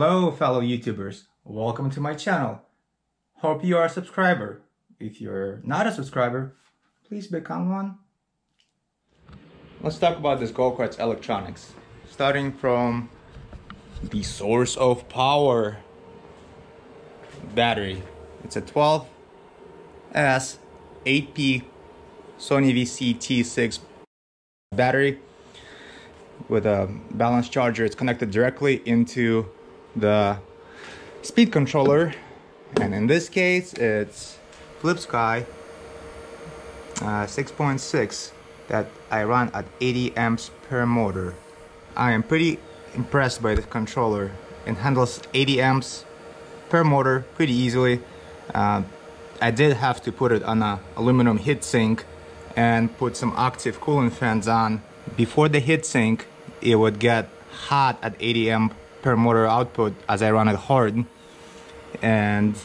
Hello fellow YouTubers, welcome to my channel. Hope you are a subscriber. If you're not a subscriber, please become one. Let's talk about this go-kart's electronics. Starting from the source of power battery. It's a 12S 8P Sony VC T6 battery with a balance charger. It's connected directly into the speed controller. And in this case, it's FlipSky uh, 6.6 that I run at 80 amps per motor. I am pretty impressed by the controller. It handles 80 amps per motor pretty easily. Uh, I did have to put it on a aluminum heatsink and put some active cooling fans on. Before the heatsink, it would get hot at 80 amp per motor output as I run it hard and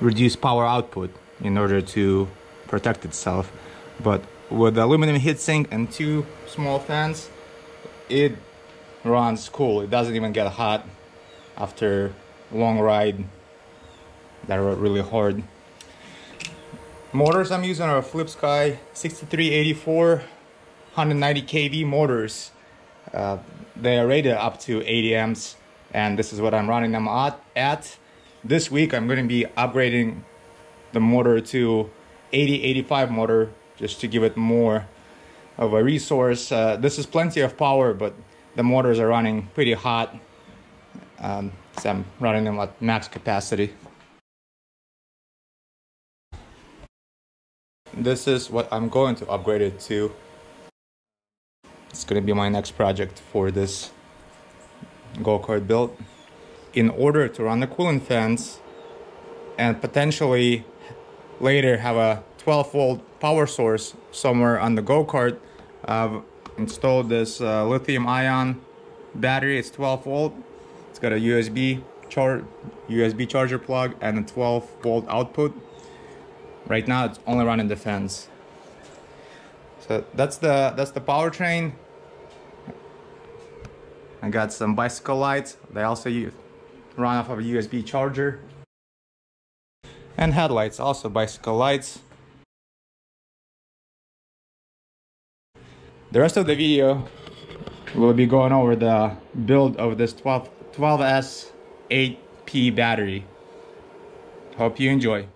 reduce power output in order to protect itself. But with the aluminum heatsink and two small fans, it runs cool. It doesn't even get hot after long ride that are really hard. Motors I'm using are FlipSky 6384 190 kV motors. Uh, they are rated up to 80 amps and this is what I'm running them at. at. This week I'm going to be upgrading the motor to 8085 motor just to give it more of a resource. Uh, this is plenty of power but the motors are running pretty hot um, so I'm running them at max capacity. This is what I'm going to upgrade it to. It's to be my next project for this go-kart build. In order to run the cooling fans and potentially later have a 12 volt power source somewhere on the go-kart, I've installed this uh, lithium ion battery. It's 12 volt. It's got a USB char USB charger plug and a 12 volt output. Right now it's only running the fans. So that's the that's the powertrain. I got some bicycle lights. They also use, run off of a USB charger. And headlights, also bicycle lights. The rest of the video will be going over the build of this 12, 12S 8P battery. Hope you enjoy.